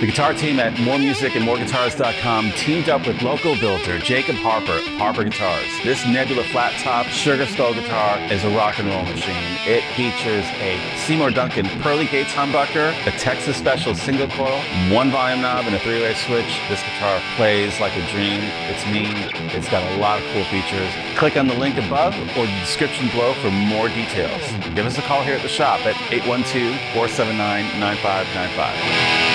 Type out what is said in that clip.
The guitar team at mooremusicandmooreguitars.com teamed up with local builder Jacob Harper, Harper Guitars. This Nebula flat top sugar skull guitar is a rock and roll machine. It features a Seymour Duncan Pearly Gates humbucker, a Texas Special single coil, one volume knob, and a three-way switch. This guitar plays like a dream. It's mean. It's got a lot of cool features. Click on the link above or the description below for more details. Give us a call here at the shop at 812 479 9595.